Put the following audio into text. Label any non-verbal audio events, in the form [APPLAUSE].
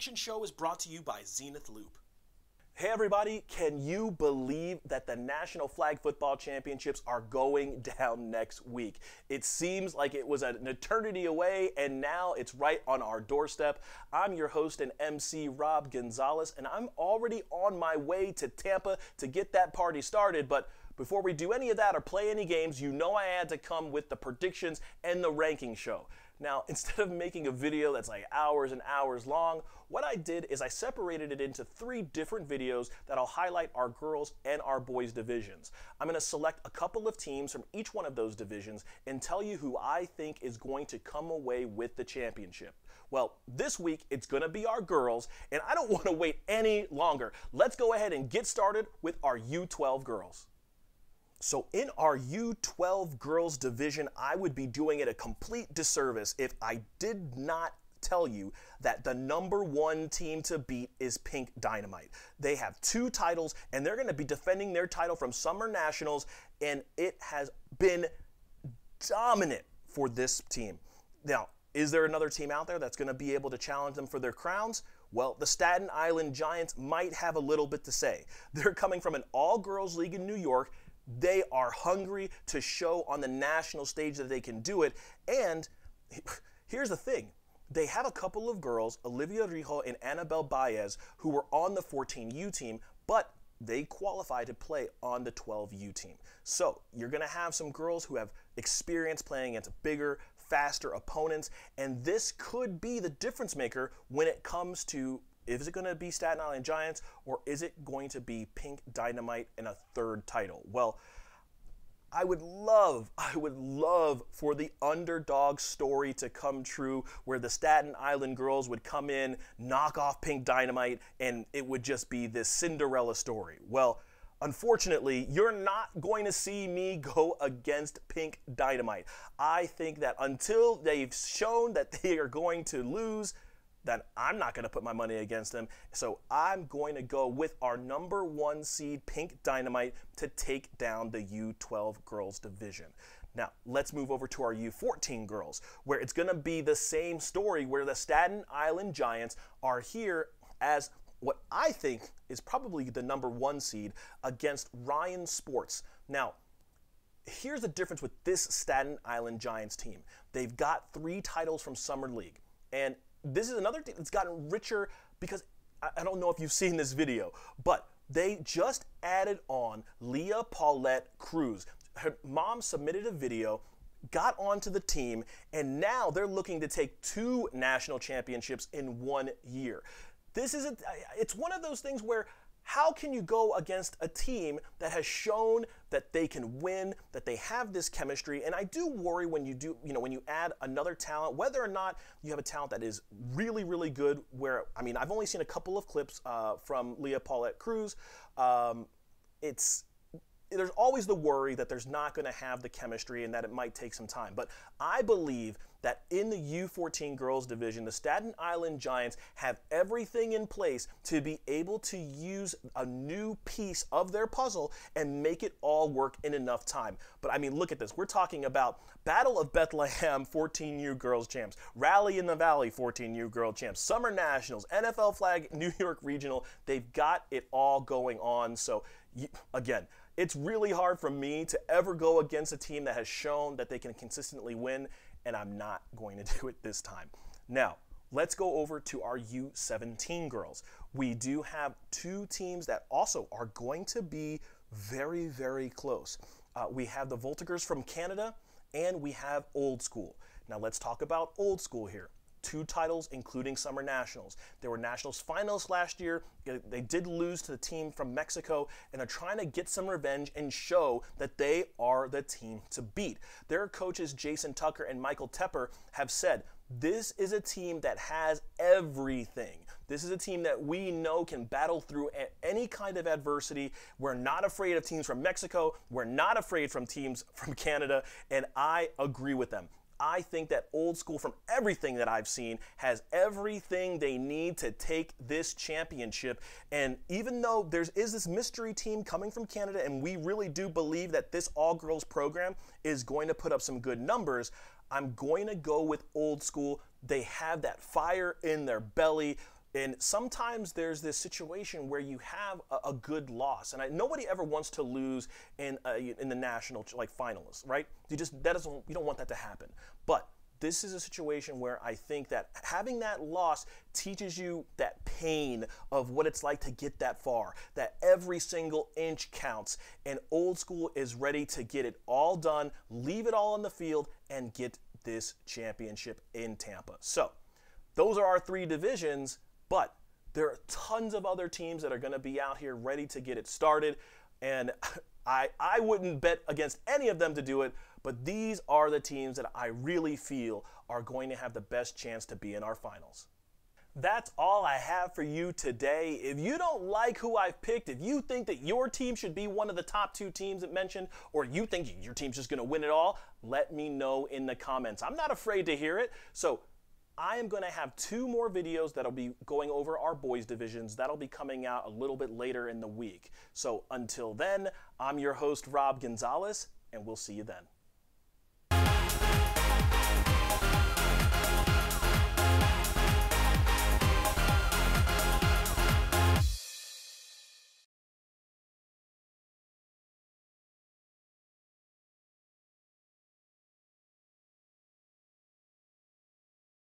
Prediction Show is brought to you by Xenith Loop. Hey everybody, can you believe that the National Flag Football Championships are going down next week? It seems like it was an eternity away and now it's right on our doorstep. I'm your host and MC Rob Gonzalez and I'm already on my way to Tampa to get that party started, but before we do any of that or play any games, you know I had to come with the predictions and the ranking show. Now, [LAUGHS] instead of making a video that's like hours and hours long, what I did is I separated it into three different videos that I'll highlight our girls and our boys divisions. I'm going to select a couple of teams from each one of those divisions and tell you who I think is going to come away with the championship. Well, this week it's going to be our girls, and I don't [LAUGHS] want to wait any longer. Let's go ahead and get started with our U12 girls. So in our U12 girls division, I would be doing it a complete disservice if I did not tell you that the number one team to beat is Pink Dynamite. They have two titles and they're going to be defending their title from Summer Nationals, and it has been dominant for this team. Now, is there another team out there that's going to be able to challenge them for their crowns? Well, the Staten Island Giants might have a little bit to say. They're coming from an all girls league in New York they are hungry to show on the national stage that they can do it. And here's the thing they have a couple of girls, Olivia Rijo and Annabelle Baez, who were on the 14U team, but they qualify to play on the 12U team. So you're going to have some girls who have experience playing against bigger, faster opponents, and this could be the difference maker when it comes to is it going to be Staten Island Giants or is it going to be Pink Dynamite in a third title? Well, I would love, [LAUGHS] I would love for the underdog story to come true where the Staten Island girls would come in, knock off Pink Dynamite, and it would just be this Cinderella story. Well, Unfortunately, you're not going to see me [LAUGHS] go against Pink Dynamite. I think that until they've shown that they are going to lose, then I'm not going to put my money against them. So I'm going to go with our number one seed, Pink Dynamite, to take down the U12 girls division. Now, let's move over to our U14 girls, where it's going to be the same story where the Staten Island Giants are here as what I think is probably the number one seed against Ryan Sports. Now, here's the difference with this Staten Island Giants team. They've got three titles from Summer League. And this is another thing that's gotten richer because I, I don't know if you've seen this video, but they just added on Lia Paulette Cruz. Her mom submitted a video, got onto the team, and now they're looking to take two national championships in one year. This is a, it's one of those things where how can you go against a team that has shown that they can win, that they have this chemistry? And I do worry when you do, you know, when you add another talent, whether or not you have a talent that is really, really good. Where I mean, I've only seen a couple of clips uh, from Lia Paulette Cruz. Um, it's there's always the worry that there's not going to have the chemistry and that it might take some time. But I believe that in the U14 girls division, the Staten Island Giants have everything in place to be able to use a new piece of their puzzle and make it all work in enough time. But I mean, look at this. We're talking about Battle of Bethlehem 14U girls champs, Rally in the Valley 14U girl champs, Summer Nationals, NFL flag [LAUGHS] New York regional. They've got it all going on. So again, it's really hard for me to ever go against a team that has shown that they can consistently win, and I'm not going to [LAUGHS] do it this time. Now, let's go over to our U17 girls. We do have two teams that also are going to be very, very close. Uh, we have the Voltigeurs from Canada, and we have Old Skewl. Now, let's talk about Old Skewl here two titles, including Summer Nationals. They were Nationals finalists last year. They did lose to the team from Mexico, and they're trying to get some revenge and show that they are the team to beat. Their coaches, Jason Tucker and Michael Tepper, have said this is a team that has everything. This is a team that we know can battle through any kind of adversity. We're not afraid of teams from Mexico. We're not afraid from teams from [LAUGHS] Canada, and I agree with them. I think that Old Skewl, from everything that I've seen, has everything they need to take this championship. And even though there is this mystery team coming from Canada, and we really do believe that this all girls program is going to put up some good numbers, I'm going to go with Old Skewl. They have that fire in their belly. And sometimes there's this situation where you have a, a good loss, and I, nobody ever wants to lose in in the national like finalists, right? You just that doesn't you don't want that to happen. But this is a situation where I think that having that loss teaches you that pain of what it's like to get that far, that every single inch counts, and Old Skewl is ready to get it all done, leave it all on the field, and get this championship in Tampa. So, those are our three divisions, but there are tons of other teams that are going to be out here ready to get it started. And [LAUGHS] I, I wouldn't bet against any of them to do it, but these are the teams that I really feel are going to have the best chance to be in our finals. That's all I have for you today. If you don't like who I've picked, if you think that your team should be one of the top two teams that mentioned, or you think your team's just going to win it all, let me know in the comments. I'm not afraid to hear it. So I am going to have two more videos that'll be going over our boys divisions. That'll be coming out a little bit later in the week. So until then, I'm your host, Rob Gonzalez, and we'll see you then.